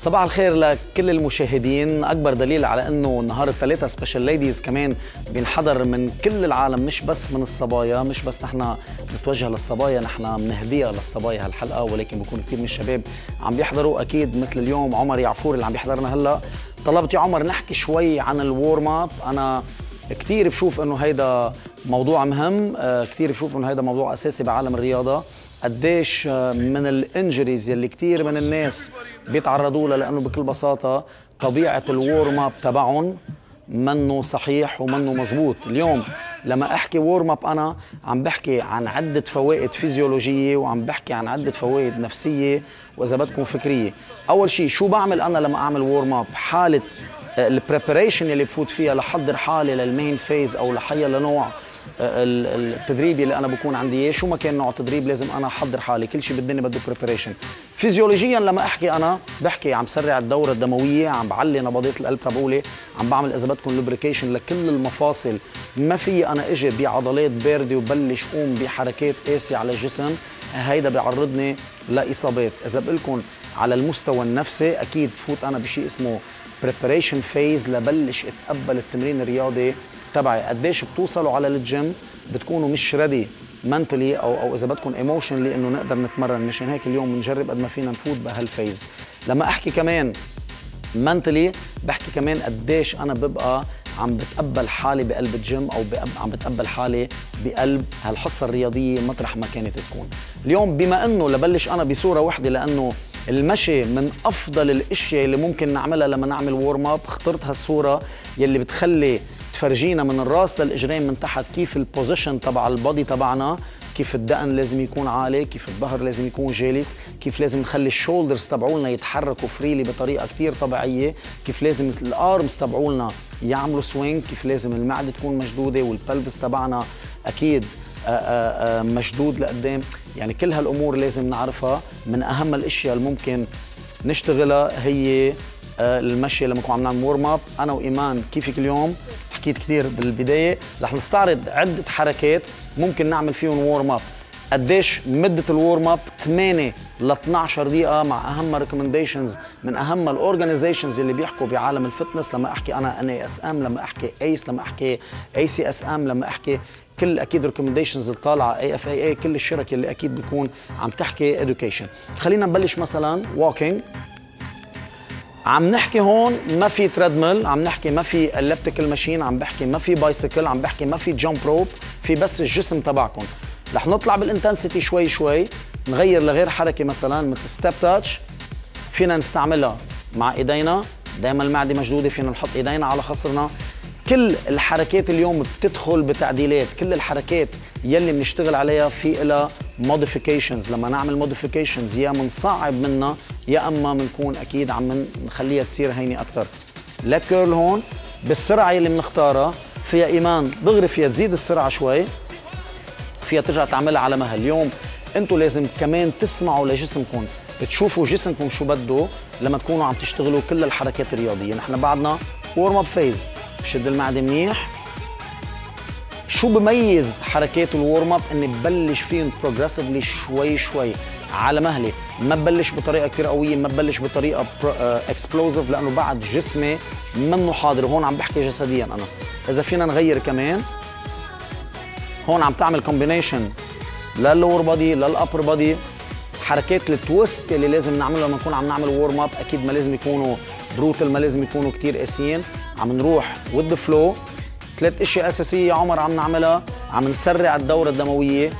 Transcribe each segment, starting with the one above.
صباح الخير لكل المشاهدين. أكبر دليل على إنه نهار الثلاثاء special ladies كمان بينحضر من كل العالم مش بس من الصبايا مش بس نحن نتوجه للصبايا نحن بنهديها للصبايا هالحلقة ولكن بيكون كثير من الشباب عم بيحضروا أكيد مثل اليوم عمر يعفور اللي عم بيحضرنا هلأ. طلبت يا عمر نحكي شوي عن ال warm up أنا كثير بشوف إنه هيدا موضوع مهم آه، كثير بشوف إنه هيدا موضوع أساسي بعالم الرياضة. قديش آه، من ال injuries يلي كثير من الناس بيتعرضوا لها لأنه بكل بساطة طبيعة ال warm up تبعهم منه صحيح ومنه مزبوط اليوم لما أحكي warm up أنا عم بحكي عن عدة فوائد فيزيولوجية وعم بحكي عن عدة فوائد نفسية وإذا بدكم فكرية. أول شيء شو بعمل أنا لما أعمل warm up حالة ال preparation اللي بفوت فيها لحضر حالي لل main phase أو لحيا لنوع التدريبي اللي أنا بكون عندي إياه. شو ما كان نوع التدريب لازم أنا أحضر حالي. كل شيء بالدنيا بده preparation فيزيولوجيا لما أحكي أنا بحكي عم سرع الدورة الدموية عم بعلي نبضات القلب تبعولي عم بعمل إذا بدكم lubrication لكل المفاصل. ما في أنا إجي بعضلات باردة وبلش قوم بحركات قاسية على الجسم هيدا بيعرضني لإصابات. إذا بقول لكم على المستوى النفسي. أكيد بفوت أنا بشيء اسمه preparation phase لبلش أتقبل التمرين الرياضي تبعي. قديش بتوصلوا على الجيم؟ بتكونوا مش ready mentally أو أو إذا بدكم emotionally إنه نقدر نتمرن. مشان هيك اليوم بنجرب قد ما فينا نفوت بهال phase لما أحكي كمان mentally بحكي كمان قديش أنا ببقى عم بتقبل حالي بقلب الجيم أو عم بتقبل حالي بقلب هالحصة الرياضية مطرح ما كانت تكون. اليوم بما إنه لبلش أنا بصورة وحدة لأنه المشي من أفضل الأشياء اللي ممكن نعملها لما نعمل warm up اخترت هالصوره يلي بتخلي تفرجينا من الراس للإجرين من تحت كيف ال position تبع ال body تبعنا كيف الدقن لازم يكون عالي كيف الظهر لازم يكون جالس كيف لازم نخلي ال shoulders تبعولنا يتحركوا freely بطريقة كتير طبيعية كيف لازم ال arms تبعولنا يعملوا swing كيف لازم المعدة تكون مشدودة وال pelvis تبعنا أكيد آآ آآ مشدود لقدام. يعني كل هالأمور لازم نعرفها. من أهم الأشياء اللي ممكن نشتغلها هي المشي لما نكون عم نعمل warm up أنا وإيمان كيفك اليوم؟ حكيت كثير بالبداية. رح نستعرض عدة حركات ممكن نعمل فيهم warm up قديش مدة ال warm up 8 ل 12 دقيقة مع أهم ريكومنديشنز من أهم ال organizations اللي بيحكوا بعالم ال fitness لما أحكي أنا NASM لما أحكي ACE لما أحكي ACSM لما أحكي كل أكيد recommendations اللي طالعة AFAA كل الشركة اللي أكيد بيكون عم تحكي education خلينا نبلش مثلا walking عم نحكي هون ما في treadmill عم نحكي ما في elliptical machine عم بحكي ما في bicycle عم بحكي ما في jump rope في بس الجسم تبعكم. رح نطلع بال intensity شوي شوي نغير لغير حركة مثلا مثل step touch فينا نستعملها مع إيدينا. دائما المعدة مشدودة فينا نحط إيدينا على خصرنا. كل الحركات اليوم بتدخل بتعديلات. كل الحركات يلي بنشتغل عليها في لها modifications لما نعمل modifications يا بنصعب منها يا أما بنكون أكيد عم نخليها تصير هينة أكثر leg curl هون بالسرعة اللي بنختارها فيها إيمان. دغري فيها تزيد السرعة شوي فيها ترجع تعملها على مهل. اليوم أنتم لازم كمان تسمعوا لجسمكم. تشوفوا جسمكم شو بده لما تكونوا عم تشتغلوا كل الحركات الرياضية. نحن بعدنا warm up phase بشد المعدة منيح. شو بميز حركات ال warm up إني ببلش فيهم progressively شوي شوي. على مهلي ما ببلش بطريقة كثير قوية ما ببلش بطريقة explosive لأنه بعد جسمي منه حاضر. هون عم بحكي جسديا أنا. إذا فينا نغير كمان هون عم تعمل combination لل lower body لل upper body حركات ال twist اللي لازم نعملها لما نكون عم نعمل warm up أكيد ما لازم يكونوا brutal ما لازم يكونوا كثير قاسيين. عم نروح with flow ثلاث إشياء أساسية عمر عم نعملها. عم نسرع الدورة الدموية.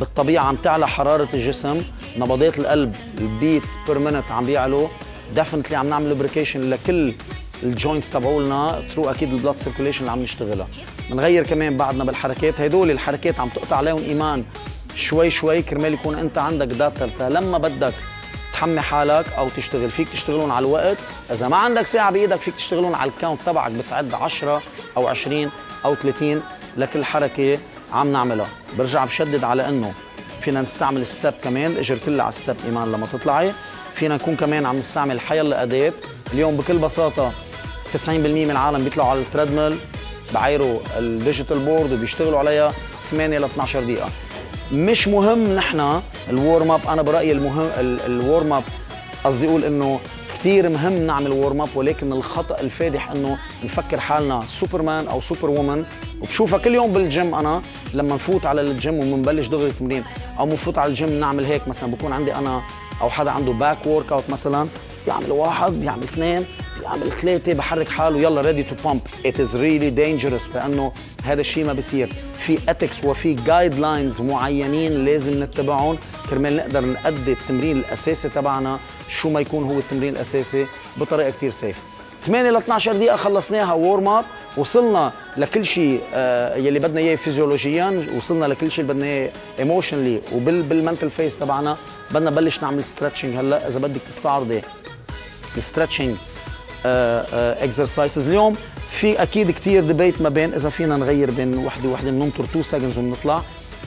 بالطبيعة عم تعلى حرارة الجسم. نبضات القلب ال beats per minute عم بيعلوا. definitely عم نعمل lubrication لكل ال joints تبعولنا through أكيد ال blood circulation اللي عم نشتغلها. بنغير كمان بعدنا بالحركات. هدول الحركات عم تقطع عليهم إيمان. شوي شوي كرمال يكون أنت عندك data لما بدك تحمي حالك أو تشتغل. فيك تشتغلون على الوقت. إذا ما عندك ساعة بإيدك فيك تشتغلون على ال count تبعك بتعد 10 أو 20 أو 30 لكل حركة عم نعملها. برجع بشدد على إنه فينا نستعمل step كمان. الاجر كلها على step إيمان لما تطلعي. فينا نكون كمان عم نستعمل حيلا اداه اليوم بكل بساطة 90% من العالم بيطلعوا على ال treadmill بعيروا ال digital board وبيشتغلوا عليها 8 ل 12 دقيقة. مش مهم نحن ال warm up. أنا برأيي المهم ال warm up قصدي أقول إنه كثير مهم نعمل warm up ولكن الخطأ الفادح إنه نفكر حالنا سوبرمان أو superwoman وبشوفها كل يوم بالجيم أنا لما نفوت على الجيم وبنبلش دغري تمرين أو بنفوت على الجيم نعمل هيك مثلا بكون عندي أنا أو حدا عنده back workout مثلا بيعمل واحد بيعمل اثنين. بيعمل ثلاثة بحرك حاله يلا ready to pump it is really dangerous لأنه هذا الشيء ما بصير في ethics وفي guidelines معينين لازم نتبعهم. كرمال نقدر نأدي التمرين الأساسي تبعنا. شو ما يكون هو التمرين الأساسي بطريقة كثير safe 8 ل 12 دقيقة خلصناها warm up وصلنا لكل شيء آه يلي بدنا إياه فيزيولوجيا وصلنا لكل شيء بدنا إياه emotionally وبال mental phase تبعنا بدنا نبلش نعمل stretching هلأ إذا بدك تستعرضي ال stretching exercises اليوم. في أكيد كثير debate ما بين إذا فينا نغير بين وحدة وحدة بننطر 2 seconds وبنطلع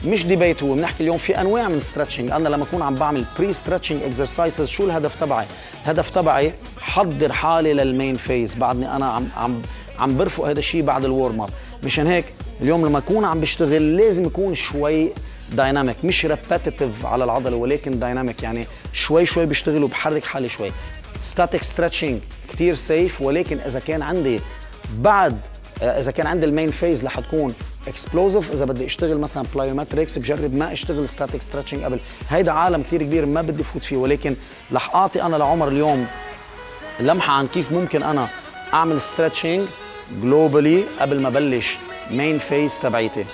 مش debate هو بنحكي اليوم في أنواع من stretching أنا لما أكون عم بعمل pre stretching exercises شو الهدف تبعي؟ الهدف تبعي حضر حالي لل main phase بعدني أنا عم عم عم برفق هذا الشيء بعد ال warm up مشان هيك اليوم لما أكون عم بشتغل لازم يكون شوي dynamic مش repetitive على العضلة ولكن dynamic يعني شوي شوي بشتغل وبحرك حالي شوي. static stretching كثير safe ولكن إذا كان عندي بعد آه، إذا كان عندي ال main phase رح تكون explosive إذا بدي أشتغل مثلا plyometrics بجرب ما أشتغل static stretching قبل. هيدا عالم كثير كبير ما بدي فوت فيه ولكن رح أعطي أنا لعمر اليوم لمحة عن كيف ممكن أنا أعمل stretching globally قبل ما بلش main phase تبعيتي.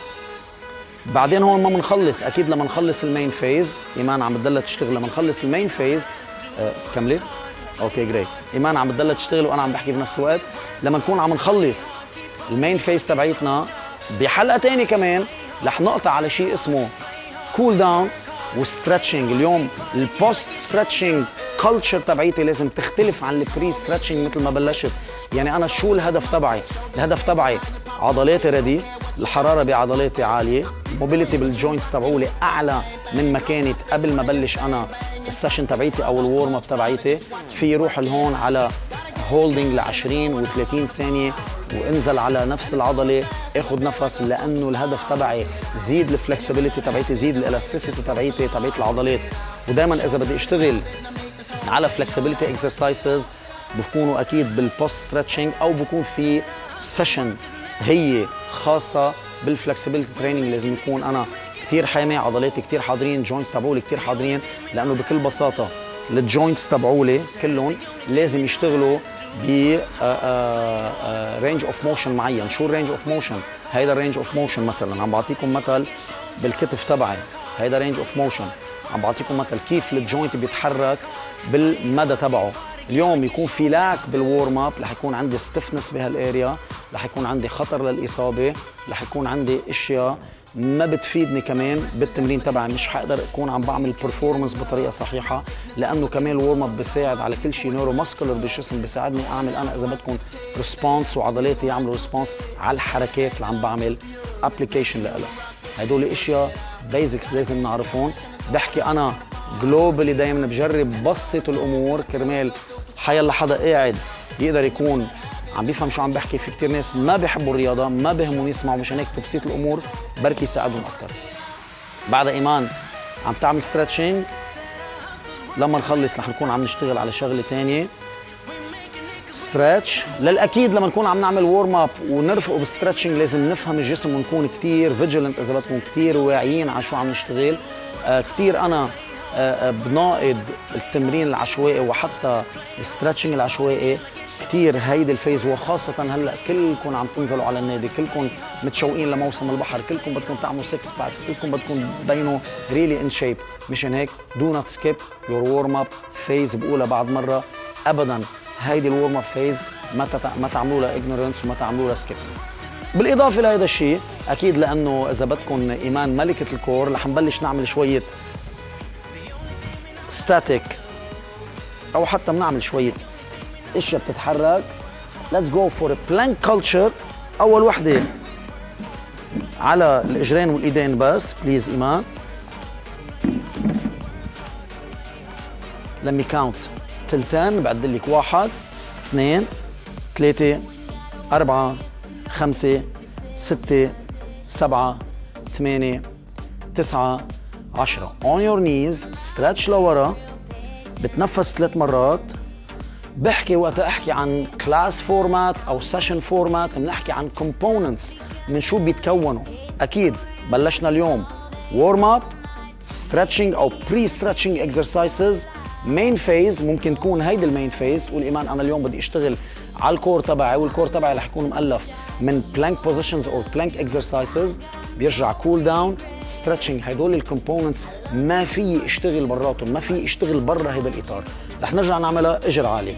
بعدين هون ما بنخلص أكيد لما نخلص ال main phase إيمان عم بتضلها تشتغل. لما نخلص ال main phase آه كملت okay great إيمان عم بتضلها تشتغل وأنا عم بحكي بنفس الوقت. لما نكون عم نخلص ال main phase تبعيتنا بحلقة ثانية كمان رح نقطع على شيء اسمه cool down و stretching اليوم ال post stretching culture تبعيتي لازم تختلف عن ال pre stretching مثل ما بلشت. يعني أنا شو الهدف تبعي؟ الهدف تبعي عضلاتي ready الحرارة بعضلاتي عالية mobility بال joints تبعولي أعلى من ما كانت قبل ما بلش أنا ال session تبعيتي أو ال warm up تبعيتي في روح لهون على holding ل 20 و30 ثانية وانزل على نفس العضلة. اخذ نفس لأنه الهدف تبعي زيد ال flexibility تبعيتي زيد ال elasticity تبعيتي تبعيت العضلات. ودائما إذا بدي أشتغل على flexibility exercises بكونوا أكيد بال post stretching أو بكون في session هي خاصة بال flexibility training لازم يكون أنا كثير حامي عضلاتي كثير حاضرين joints تبعولي كثير حاضرين لأنه بكل بساطة ال joints تبعولي كلهم لازم يشتغلوا ب range of motion معين. شو ال range of motion هيدا range of motion مثلا. عم بعطيكم مثل بالكتف تبعي. هيدا range of motion عم بعطيكم مثل كيف ال joint بيتحرك بالمدى تبعه. اليوم يكون في lack بال warm up رح يكون عندي stiffness بهال area رح يكون عندي خطر للإصابة رح يكون عندي أشياء ما بتفيدني كمان بالتمرين تبعي. مش حقدر أكون عم بعمل performance بطريقة صحيحة لأنه كمان ال warm up بيساعد على كل شيء. neuromuscular بالجسم بيساعدني أعمل أنا إذا بدكم response وعضلاتي يعملوا response على الحركات اللي عم بعمل application لها هدول أشياء basics لازم نعرفهم. بحكي أنا globally دائما بجرب بسط الأمور كرمال حيلا حدا قاعد يقدر يكون عم بيفهم شو عم بحكي. في كثير ناس ما بيحبوا الرياضة ما بيهمهم يسمعوا مشان هيك تبسيط الأمور بركي يساعدهم أكثر بعد إيمان عم تعمل stretching لما نخلص رح نكون عم نشتغل على شغلة ثانية stretch للأكيد لما نكون عم نعمل warm up ونرفقه بال stretching لازم نفهم الجسم ونكون كثير vigilant إذا بدكم كثير واعيين على شو عم نشتغل. آه كثير أنا بناقض التمرين العشوائي وحتى ال stretching العشوائي كثير هيدي ال phase وخاصة هلأ كلكم عم تنزلوا على النادي كلكم متشوقين لموسم البحر كلكم بدكم تعملوا 6 packs كلكم بدكم تبينوا really in shape مشان هيك do not skip your warm up phase بقولها بعد مرة. ابدا هيدي ال warm up phase ما ما تعملوا لها ignorance وما تعملوا لها skip بالإضافة لهذا الشيء أكيد لأنه إذا بدكم إيمان ملكة ال core رح نبلش نعمل شوية static أو حتى بنعمل شوية أشياء بتتحرك. let's go for plank culture أول وحدة على الإجرين والإيدين بس. please إيمان. let me count تلتين بعد لك واحد. اثنين ثلاثة أربعة خمسة ستة سبعة ثمانية تسعة. عشرة. On your knees stretch لورا بتنفس ثلاث مرات. بحكي وقت أحكي عن class format أو session format بنحكي عن components من شو بيتكونوا. أكيد بلشنا اليوم. warm up stretching أو pre stretching exercises main phase ممكن تكون هيدي ال main phase تقول إيمان أنا اليوم بدي أشتغل على ال core تبعي وال core تبعي رح يكون مؤلف من plank positions أو plank exercises بيرجع cool down stretching هدول ال components ما في اشتغل براتهم ما في اشتغل برا هذا الإطار. رح نرجع نعملها إجر عالي.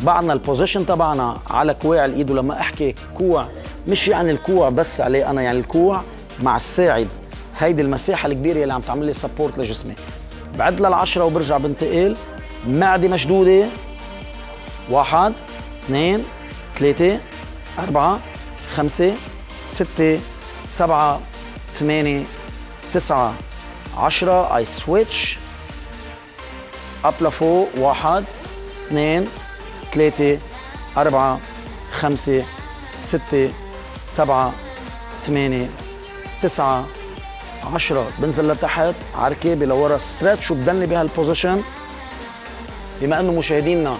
بعدنا ال position تبعنا على كواع الإيد ولما أحكي كوع مش يعني الكوع بس عليه أنا يعني الكوع مع الساعد. هيدي المساحة الكبيرة اللي عم تعمل لي support لجسمي. بعد للعشرة وبرجع بنتقل. معدة مشدودة. واحد اثنين ثلاثة أربعة خمسة ستة سبعة ثمانية تسعة عشرة. اي switch up لفوق واحد اثنين ثلاثة أربعة خمسة ستة سبعة ثمانية تسعة عشرة. بنزل لتحت. عركابي لورا stretch وبدلني بهال position بما إنه مشاهدينا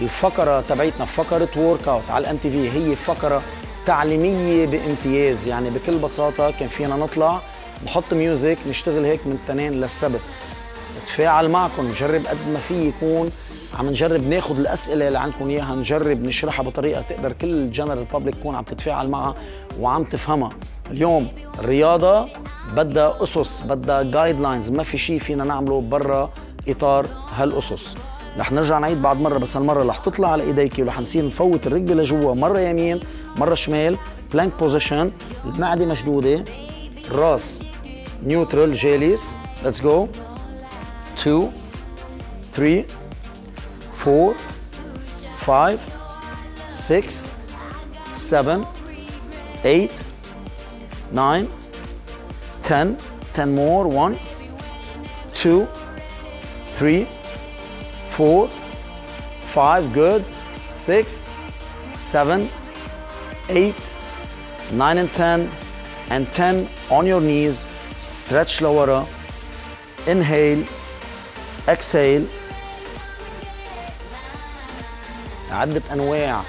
الفقرة تبعتنا فقرة workout على ال MTV هي فقرة تعليمية بامتياز. يعني بكل بساطة كان فينا نطلع نحط music نشتغل هيك من التنين للسبت. اتفاعل معكم نجرب قد ما في يكون. عم نجرب ناخذ الأسئلة اللي عندكم إياها نجرب نشرحها بطريقة تقدر كل ال general public تكون عم تتفاعل معها وعم تفهمها. اليوم الرياضة بدها أسس بدها guidelines ما في شيء فينا نعمله برا إطار هالأسس. رح نرجع نعيد بعد مرة بس هالمرة رح تطلع على ايديك ورح نصير نفوت الركبة لجوا مرة يمين مرة شمال plank position المعده مشدودة الراس neutral جالس ليتس جو 2 3 4 5 6 7 8 9 10 10 more. 1 2 3 4 5 good. 6 7 8 9 and 10 and 10 on your knees. Stretch لورا inhale. Exhale. عدة أنواع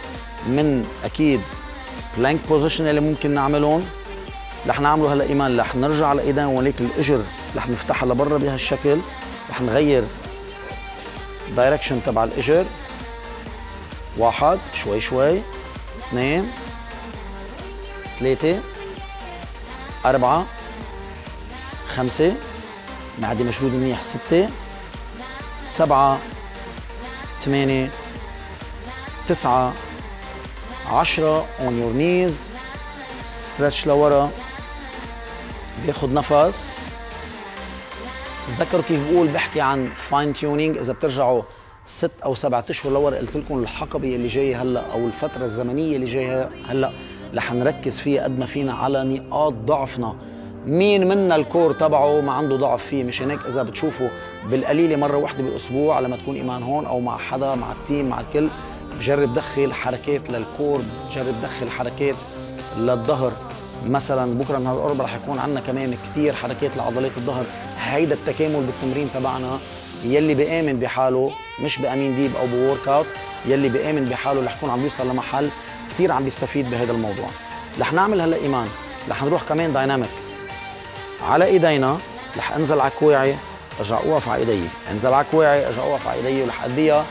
من أكيد plank position اللي ممكن نعملهم. رح نعمله هلا إيمان رح نرجع على إيدينا وليك الأجر رح نفتحها لبرا بهالشكل رح نغير direction تبع الأجر. واحد شوي شوي. اثنين. ثلاثة أربعة خمسة معدي مشدود منيح ستة سبعة ثمانية تسعة عشرة on your knees stretch لورا بياخد نفس. تذكروا كيف بقول بحكي عن fine tuning إذا بترجعوا ست أو سبعة أشهر لورا قلت لكم الحقبة اللي جاية هلأ أو الفترة الزمنية اللي جاية هلأ. رح نركز فيها قد ما فينا على نقاط ضعفنا. مين منا الكور تبعه ما عنده ضعف فيه؟ مش هيك إذا بتشوفوا بالقليلة مرة واحدة بالأسبوع لما تكون إيمان هون أو مع حدا مع التيم مع الكل بجرب دخل حركات للكور بجرب دخل حركات للظهر. مثلا بكرة نهار الاربعاء رح يكون عندنا كمان كثير حركات لعضلات الظهر. هيدا التكامل بالتمرين تبعنا. يلي بآمن بحاله مش بأمين ديب أو workout يلي بآمن بحاله رح يكون عم يوصل لمحل كثير عم بيستفيد بهذا الموضوع. رح نعمل هلا إيمان رح نروح كمان dynamic. على إيدينا رح أنزل على كواعي ارجع أوقف على إيدي. أنزل على كواعي ارجع أوقف على إيدي ورح أديها.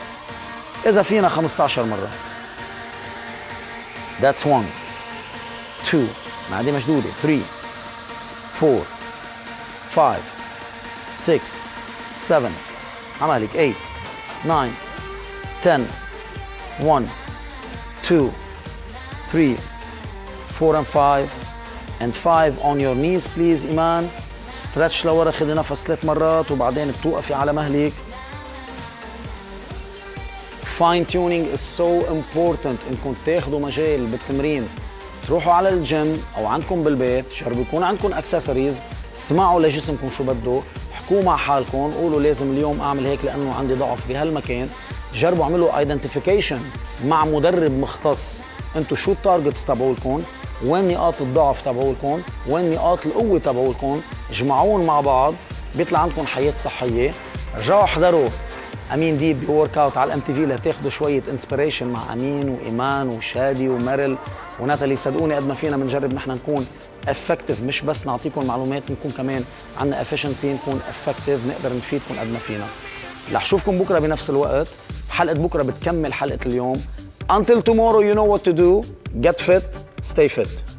إذا فينا 15 مرة. That's one. 2 معدي مشدودة. 3 4 5 6 7 عملك 8 9 10 1 2 3 4 and 5 and 5 on your knees please ايمان stretch لورا خذي نفس ثلاث مرات وبعدين بتوقفي على مهلك. Fine tuning is so important. إنكم تاخذوا مجال بالتمرين. تروحوا على الجيم أو عندكم بالبيت جربوا يكون عندكم اكسسوارز اسمعوا لجسمكم شو بده. احكوا مع حالكم. قولوا لازم اليوم أعمل هيك لأنه عندي ضعف بهالمكان. جربوا اعملوا identification مع مدرب مختص. أنتم شو ال targets تبعولكم وين نقاط الضعف تبعولكم وين نقاط القوة تبعولكم اجمعوهم مع بعض بيطلع عندكم حياة صحية. رجعوا احضروا أمين ديب workout على الام تي في لتاخذوا شوية inspiration مع أمين وإيمان وشادي وميرل وناتالي صدقوني قد ما فينا بنجرب نحن نكون effective مش بس نعطيكم معلومات نكون كمان عندنا efficiency نكون effective نقدر نفيدكم قد ما فينا. رح شوفكم بكرة بنفس الوقت. حلقة بكرة بتكمل حلقة اليوم. Until tomorrow you know what to do. Get fit stay fit